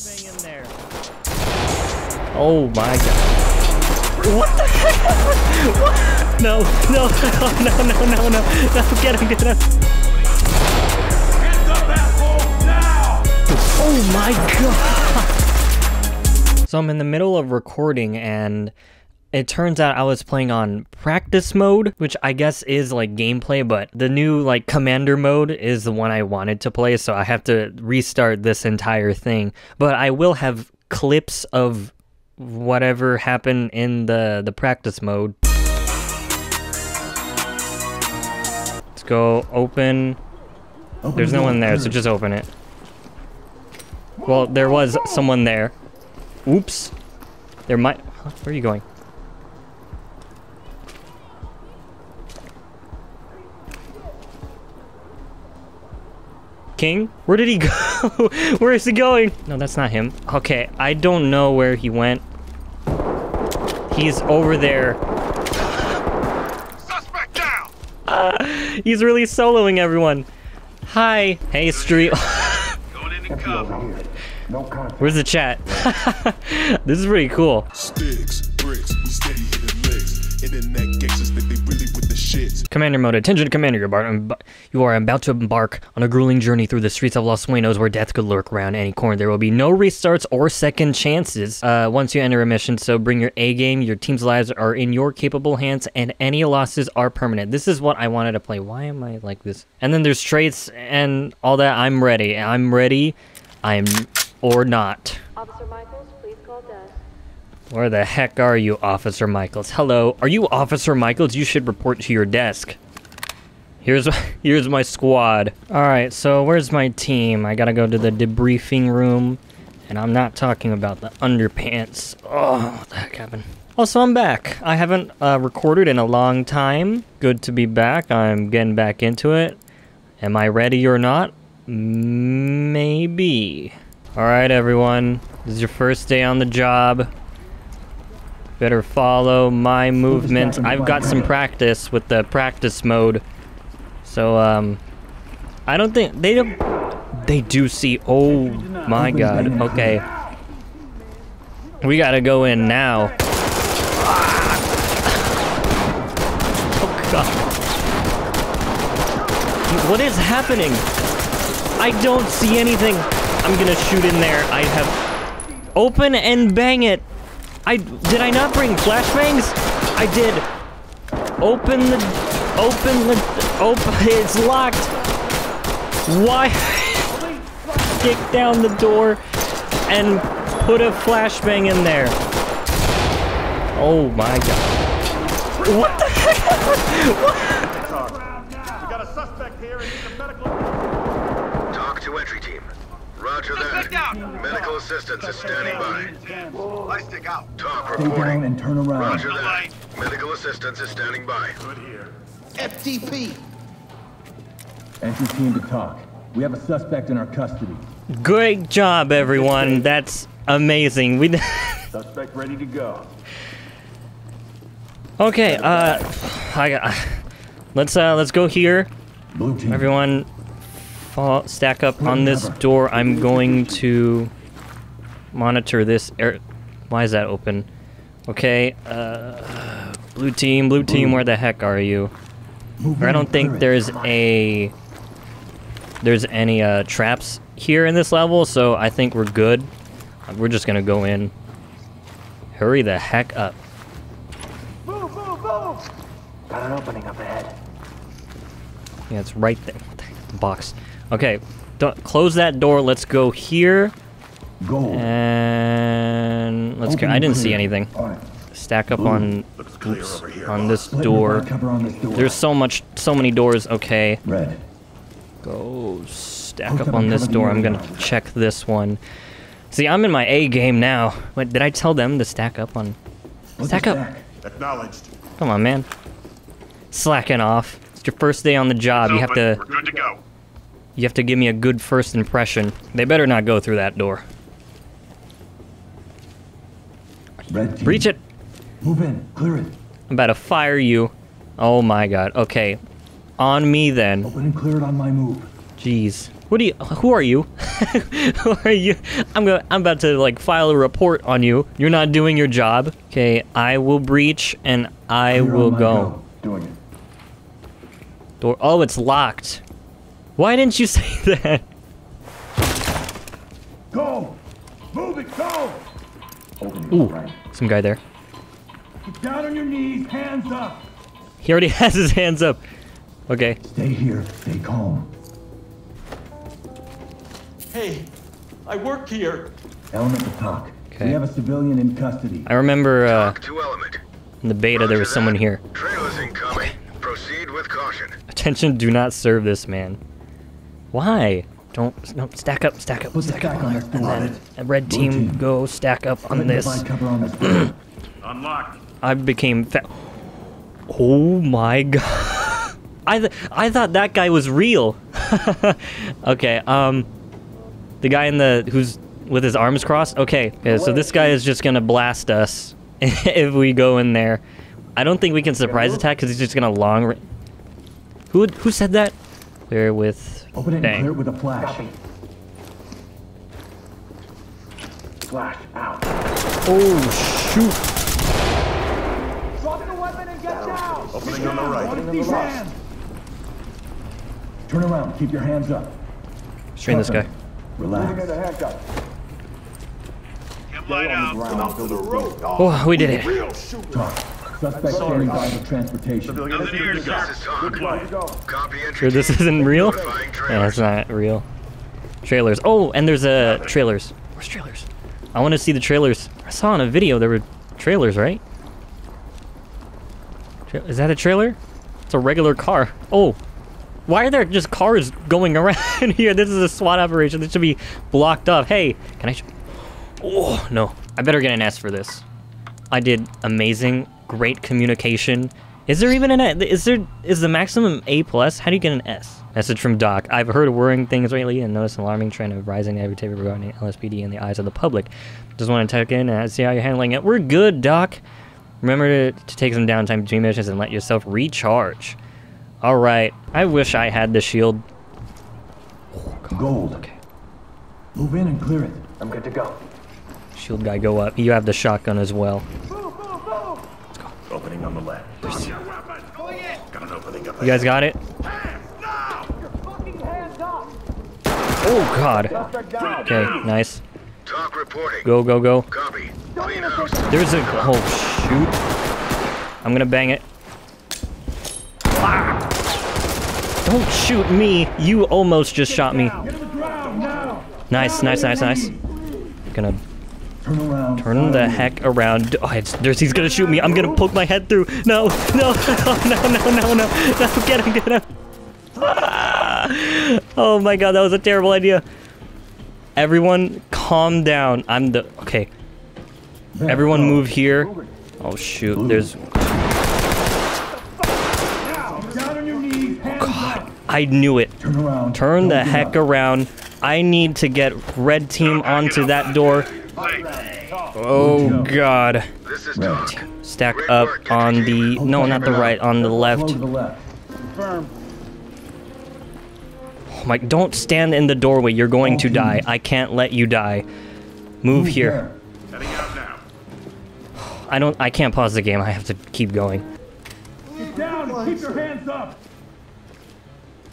Thing in there. Oh my god. What the heck? What? No, no, no, no, no, no, no. No, get him, get him. Oh my god. So I'm in the middle of recording and it turns out I was playing on practice mode, which I guess is like gameplay, but the new like commander mode is the one I wanted to play, so I have to restart this entire thing. But I will have clips of whatever happened in the the practice mode. Let's go open. There's no one there, so just open it. Well, there was someone there. Oops. There might. huh, Where are you going? King? Where did he go? where is he going? No, that's not him. Okay, I don't know where he went. He's over there. Suspect down! He's really soloing everyone. Hi. Hey, street. Going in cover. No. Where's the chat? this is pretty cool. Sticks, bricks, we steady hitting licks. Internet gangsters think they really with the shits. Commander mode. Attention, Commander. You're about, you are about to embark on a grueling journey through the streets of Los Sueños where death could lurk around any corner. There will be no restarts or second chances uh, once you enter a mission, so bring your A game. Your team's lives are in your capable hands, and any losses are permanent. This is what I wanted to play. Why am I like this? And then there's traits and all that. I'm ready. I'm ready. I'm or not. Officer Michaels, please call desk. Where the heck are you, Officer Michaels? Hello, are you Officer Michaels? You should report to your desk. Here's here's my squad. All right, so where's my team? I gotta go to the debriefing room, and I'm not talking about the underpants. Oh, what the heck happened? Also, I'm back. I haven't uh, recorded in a long time. Good to be back. I'm getting back into it. Am I ready or not? Maybe. All right, everyone. This is your first day on the job. Better follow my movements. I've got some practice with the practice mode. So, um, I don't think they don't. They do see. Oh my god. Okay. We gotta go in now. Oh god. What is happening? I don't see anything. I'm gonna shoot in there. I have open and bang it. I did I not bring flashbangs? I did. Open the open the open it's locked. Why kick down the door and put a flashbang in there? Oh my god. What the heck? We got a suspect here and need a medical. TOC to entry team. Roger Suspect that. Medical assistance is standing by. I stick out. Talk Stay down and turn around. Roger that. Medical assistance is standing by. Good here. FTP. Entry team to TOC. We have a suspect in our custody. Great job everyone. That's amazing. We Suspect ready to go. Okay, uh I got Let's uh let's go here. Blue team. Everyone fall, stack up on this door. I'm going to monitor this air Why is that open? Okay, uh blue team, blue team, where the heck are you? I don't think there's a there's any uh traps here in this level, so I think we're good. We're just gonna go in. Hurry the heck up. Got an opening up ahead. Yeah, it's right there. Box. Okay, don't, close that door. Let's go here. Gold. And let's go. I didn't see anything. All right. Stack up Blue. on Looks clear oops, over here. on this door. cover on this door. There's so much, so many doors. Okay, Red. go stack Hook up up on this door. I'm gonna check this one. See, I'm in my A game now. What did I tell them to stack up on? What's Stack up. stack? Acknowledged. Come on, man. Slacking off. It's your first day on the job. You have to, We're good to go. You have to give me a good first impression. They better not go through that door. Red. Breach it. Move in. Clear it. I'm about to fire you. Oh my god. Okay. On me then. Open and clear it on my move. Jeez. What do you? Who are you? who are you? I'm going. I'm about to like file a report on you. You're not doing your job. Okay, I will breach and I Clear will my go. Doing it. Door. Oh, it's locked. Why didn't you say that? Go! Move it, go! Ooh, right. some guy there. Get down on your knees, hands up! He already has his hands up. Okay. Stay here, stay calm. Hey, I work here. Element to TOC. Okay. We have a civilian in custody. I remember uh, TOC to element. in the beta there was Roger someone that. here. Trailers incoming. Proceed with caution. Attention, do not serve this man. Why? Don't no stack up, stack up, Put the stack up on on and then a red team team. go stack up on Let this. Divide on. Unlocked. I became fa- Oh my god. I th- I thought that guy was real. okay, um the guy in the who's with his arms crossed. Okay, yeah, so this guy is just gonna blast us if we go in there. I don't think we can surprise attack because he's just gonna long. Who who said that? Clear with Open it and clear it with a flash. Copy. Flash out. Oh shoot! Drop the weapon and get down. Opening on the right. These hands. Turn around, keep your hands up. Strain this guy. Relax. Oh, we did it. Talk. Suspect standing by the transportation. Civilian This here, is sir. talk. Good luck. Copy entry Sure, this isn't real. Notifying Yeah, it's not real. Trailers. Oh, and there's uh trailers. Where's trailers? I want to see the trailers. I saw in a video there were trailers, right? Tra- is that a trailer? It's a regular car. Oh, why are there just cars going around here? This is a SWAT operation. This should be blocked off. Hey, can I? Oh no, I better get an S for this. I did amazing, great communication. Is there even an Is there is the maximum A plus? How do you get an S? Message from Doc. I've heard worrying things lately and noticed an alarming trend of rising negativity regarding LSPD in the eyes of the public. Just want to check in and see how you're handling it. We're good, Doc. Remember to, to take some downtime between missions and let yourself recharge. All right. I wish I had the shield. Gold. Okay. Move in and clear it. I'm good to go. Shield guy, go up. You have the shotgun as well. On the left. Got an opening up You guys got it? Oh God. Okay, nice. Go, go, go. Copy. There's a oh shoot. I'm gonna bang it. Ah! Don't shoot me. You almost just shot me. Nice, nice, nice, nice. Gonna Turn around. turn the heck around. Oh, there's, he's gonna shoot me. I'm gonna poke my head through. No, no, no, no, no, no, no, no. Get him, get him. Ah! Oh my god, that was a terrible idea. Everyone, calm down. I'm the okay. Everyone move here. Oh shoot, there's Down on your knees, hands up. I knew it. Turn the heck around. I need to get red team onto that door. Oh god. Right. Stack up on the no, not the right, on the left. Close the left. Oh my, don't stand in the doorway. You're going to die. I can't let you die. Move here. Heading out now. I don't I can't pause the game. I have to keep going. Get down. Keep your hands up.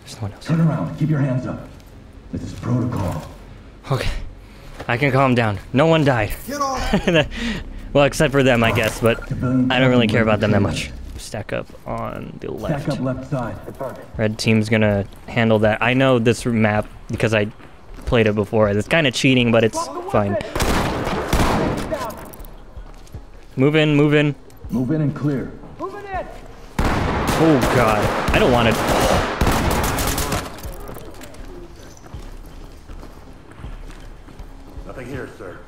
There's no one else. Turn around. Keep your hands up. This is protocol. Okay. I can calm down. No one died. Get off! well, except for them, I guess, but I don't really care about them that much. Stack up on the Stack left. up left side. Red team's gonna handle that. I know this map because I played it before. It's kind of cheating, but it's fine. Move in, move in. Move in and clear. Oh god, I don't want to. Nothing here, sir.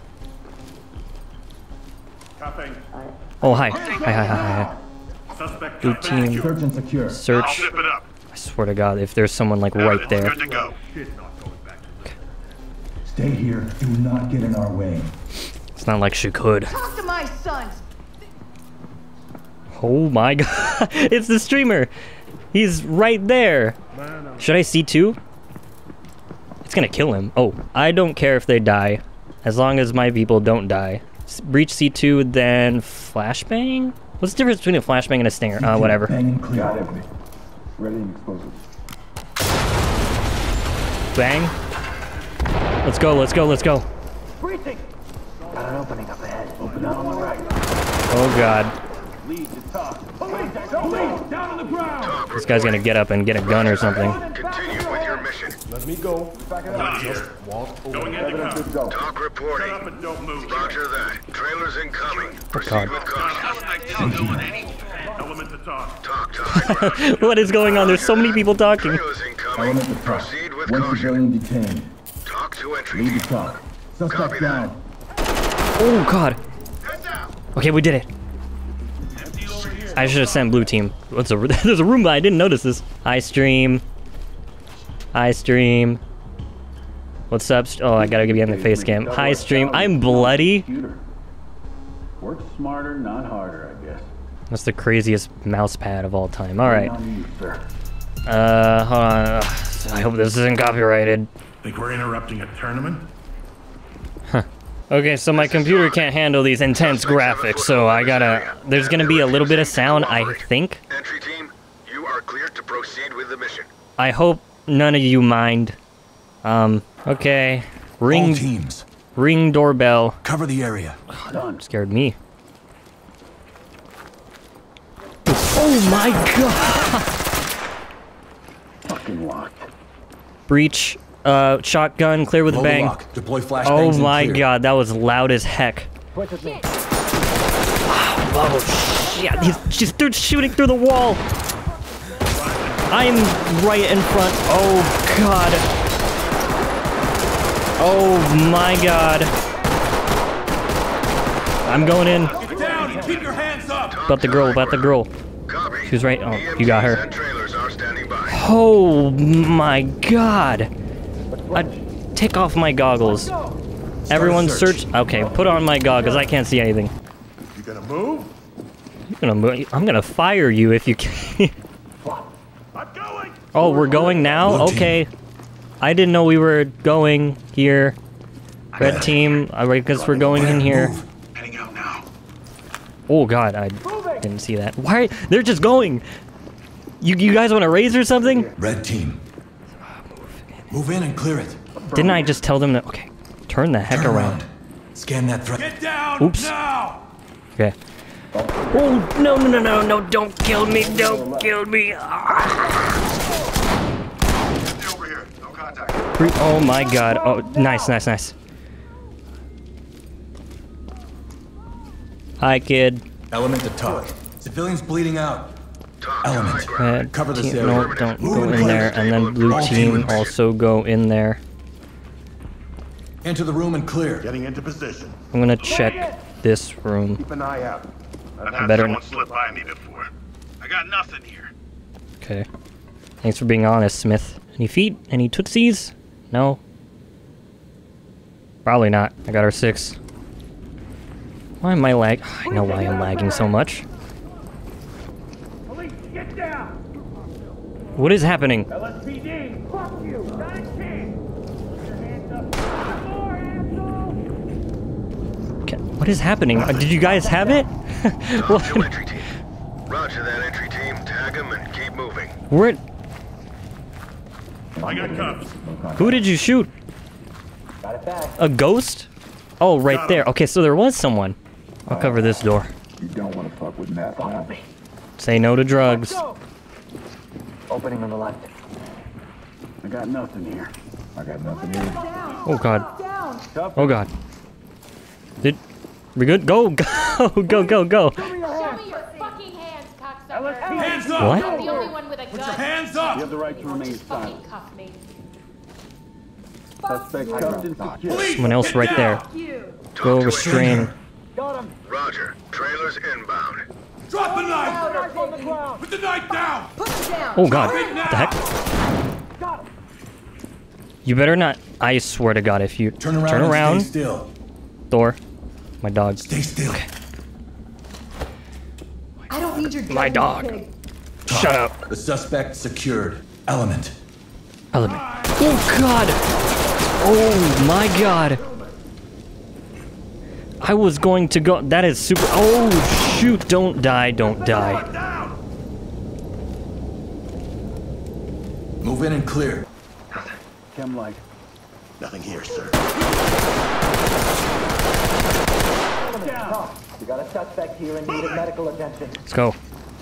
Cuffing. Oh hi, hi, hi, hi, hi. Suspect Blue team. Search and secure. I'll Search. zip it up. I swear to God, if there's someone like right there. Good to go. Kid's not going back to Stay here. Do not get in our way. It's not like she could. Talk to my sons. Oh my God, it's the streamer. He's right there. Should I see two? gonna kill him. Oh, I don't care if they die, as long as my people don't die. S- Breach C2, then flashbang. What's the difference between a flashbang and a stinger? Uh, whatever. Bang and clear. Got it. Ready and explosive. Bang. Let's go. Let's go. Let's go. Got an opening up ahead. Open up on the right. Oh God. Lead to TOC. Police! Police! Down on the ground! Talk This guy's gonna get up and get a gun or something. Continue with your mission. Let me go. Back it up. Not here. Going into cover. is go. Talk Shut up and don't move. Roger that. Trailers incoming. Proceed with caution. Element to TOC. TOC to high what is going on? There's so many people talking. Trailers incoming. Element to TOC. Proceed with One caution. civilian detained. TOC to entry Lead team. to TOC. Copy Suspect that. down. Oh God. Okay, we did it. I should have sent blue team. What's a? There's a room, but I didn't notice this. Hi stream. Hi stream. What's up? Oh, I gotta give you the face cam. Hi stream. I'm bloody. Computer. Work smarter, not harder, I guess. That's the craziest mouse pad of all time. All right. On you, sir. Uh, hold on. Ugh, I hope this isn't copyrighted. Think we're interrupting a tournament? Huh. Okay, so my computer can't handle these intense graphics, so I gotta. There's gonna be a little bit of sound, I think. Entry team, you are cleared to proceed with the mission. I hope none of you mind. Um, okay. All Ring, teams, ring doorbell. cover the area. Scared me. Oh my god! Fucking locked. Breach, uh, shotgun, clear with a bang. lock. Deploy flashbangs Oh my clear. god, that was loud as heck. Oh shit, he's just they're shooting through the wall. I'm right in front. Oh god. Oh my god. I'm going in. Get down and keep your hands up! About the girl, about the girl. Copy. She was right- oh, you got her. EMTs and trailers are standing by. Oh my god. I take off my goggles. Everyone search. search. Okay, put on my goggles. I can't see anything. You gonna move? I'm gonna, mo- I'm gonna fire you if you can. I'm going! oh, we're going now? Blue team. Okay. I didn't know we were going here. Red team, I guess we're going in here. Move. Heading out now. Oh god, I didn't see that. Why? They're just going. You, you guys want to raise or something? Red team. Move in and clear it. Didn't I just tell them that? Okay, turn the heck Turn around. around. Scan that threat. Get down Oops. now! Okay. Oh no no no no no! Don't kill me! Don't kill me! Ah. Over here. No contact. Re- Oh my god! Oh, nice, nice, nice. Hi, kid. Element to TOC. Civilians bleeding out. Element. high ground. Red Cover this team- area. No, don't go in there, and then blue team team. also go in there. Enter the room and clear. Getting into position. I'm gonna check this room. Keep an eye out. I've had better someone slip by me before. I got nothing here. Okay. Thanks for being honest, Smith. Any feet? Any tootsies? No. Probably not. I got our six. Why am I lag? I know why I'm lagging so much. Police, get down! What is happening? LSPD! Fuck you! Not a chance! Put your hands up. More, asshole! Ca- What is happening? Uh, Did you guys have it? TOC to what? entry team. Roger that entry team. Tag them and keep moving. Where? I got cuffs. Who did you shoot? A ghost? Oh, right Got there. him. Okay, so there was someone. I'll cover this door. You don't want to fuck with Matt. Follow me. Say no to drugs. Opening on the left. I got nothing here. I got nothing here. Oh god. Oh god. Did we good? Go go go go go. Show me your fucking hands, cocksucker. Hands up! What? I'm the only one with a Put your gun. hands You have the right to remain Fucking silent. cuff me. Suspect cuffed and secured. Police, Someone else right down! there. Talk Go to restrain. Roger. Trailers inbound. Drop the knife! Put the knife down! Put it down! Oh god. Drop What the heck? You better not. I swear to God, if you Turn around. turn around, Stay still. Thor, my dog, Stay still. I don't need your my dog. Shut ah, up. The suspect secured. Element. Element. Oh god. Oh my god. I was going to go. That is super. Oh shoot! Don't die! Don't die! Move in and clear. Chem light. Nothing here, sir. You got a suspect here in need of medical attention. Let's go.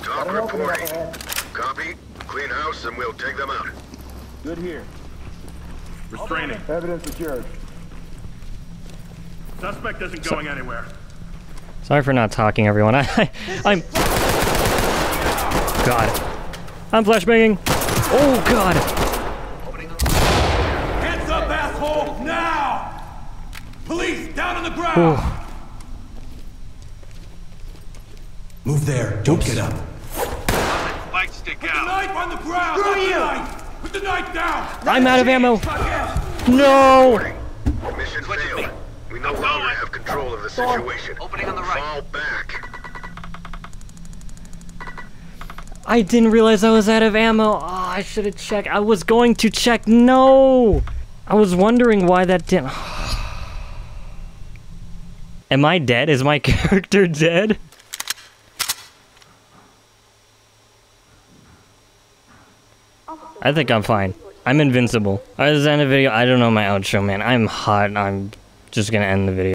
Talk An opening up reporting. Copy. Clean house and we'll take them out. Good here. Restraining. Evidence secured. Suspect isn't going anywhere. Sorry for not talking, everyone. I, I I'm. God. I'm flashbanging. Oh God. Hands up, asshole! Now! Police, down on the ground! Oh. Move there. Don't get up. Light stick Put the knife on the ground! Screw you! Put the knife down! I'm out of ammo. Fuck No. Mission failed. We no longer have control of the situation. Opening on the right. Fall back. I didn't realize I was out of ammo. Oh, I should have checked. I was going to check. No. I was wondering why that didn't. Am I dead? Is my character dead? I think I'm fine. I'm invincible. I was end the video. I don't know my outro, man. I'm hot. I'm just gonna end the video.